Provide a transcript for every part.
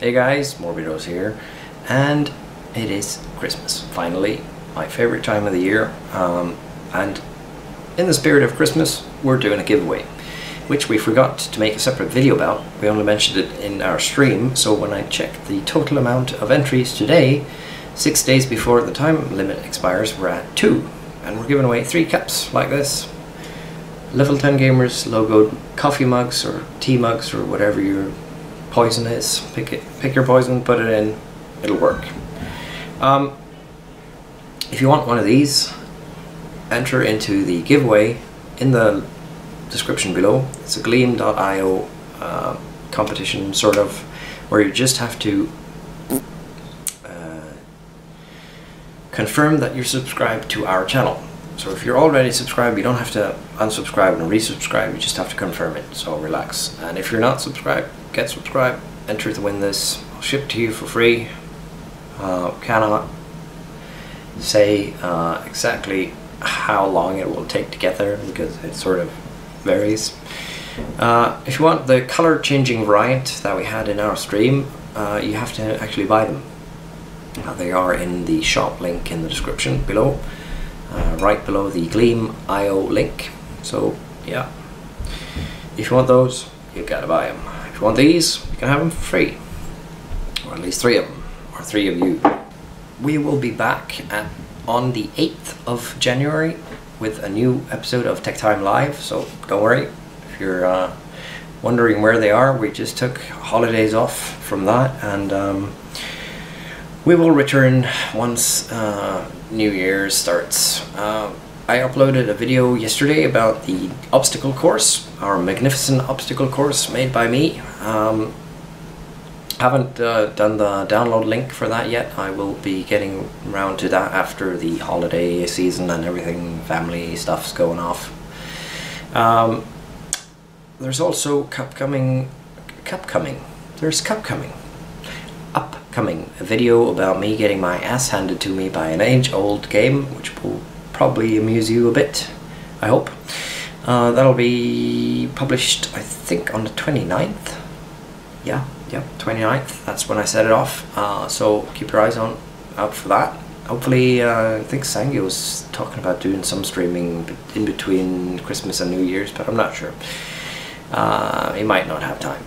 Hey guys, Morbidos here, and it is Christmas, finally, my favorite time of the year, um, and in the spirit of Christmas, we're doing a giveaway, which we forgot to make a separate video about. We only mentioned it in our stream, so when I checked the total amount of entries today, six days before the time limit expires, we're at two, and we're giving away three cups like this. Level 10 Gamers logoed coffee mugs or tea mugs or whatever your poison is. Pick it, pick your poison, put it in, it'll work. Um, if you want one of these, enter into the giveaway in the description below. It's a gleam.io uh, competition, sort of, where you just have to uh, confirm that you're subscribed to our channel. So if you're already subscribed, you don't have to unsubscribe and resubscribe, you just have to confirm it, so relax. And if you're not subscribed, get subscribed, enter to win this. I'll ship to you for free. Uh, cannot say uh, exactly how long it will take to get there because it sort of varies. Uh, if you want the color changing variant that we had in our stream, uh, you have to actually buy them. Uh, they are in the shop link in the description below, uh, right below the Gleam IO link. So yeah, if you want those, you've gotta buy them. If you want these, you can have them for free, or at least three of them, or three of you. We will be back at on the 8th of January with a new episode of Tech Time Live, so don't worry if you're uh, wondering where they are. We just took holidays off from that and um, we will return once uh, New Year starts. Uh, I uploaded a video yesterday about the obstacle course, our magnificent obstacle course made by me. Um, haven't uh, done the download link for that yet. I will be getting around to that after the holiday season and everything, family stuff's going off. Um, there's also cup coming, cup coming. There's cup coming, upcoming. A video about me getting my ass handed to me by an age-old game, which will probably amuse you a bit. I hope. Uh, that'll be published, I think, on the 29th. Yeah, yeah, 29th. That's when I set it off. Uh, so keep your eyes on out for that. Hopefully, uh, I think Sangi was talking about doing some streaming in between Christmas and New Year's, but I'm not sure. Uh, he might not have time.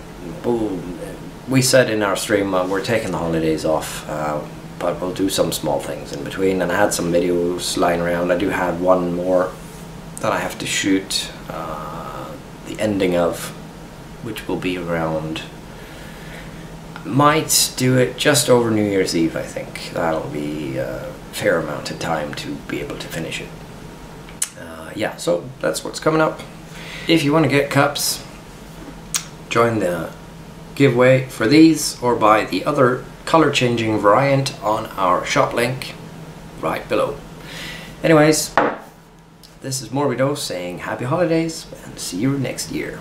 We said in our stream uh, we're taking the holidays off, uh, but we'll do some small things in between. And I had some videos lying around. I do have one more that I have to shoot uh, the ending of, which will be around might do it just over New Year's Eve, I think. That'll be a fair amount of time to be able to finish it. Uh, yeah, so that's what's coming up. If you want to get cups, join the giveaway for these or buy the other color changing variant on our shop link right below. Anyways, this is Morbido saying happy holidays and see you next year.